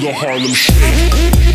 the Harlem Shake.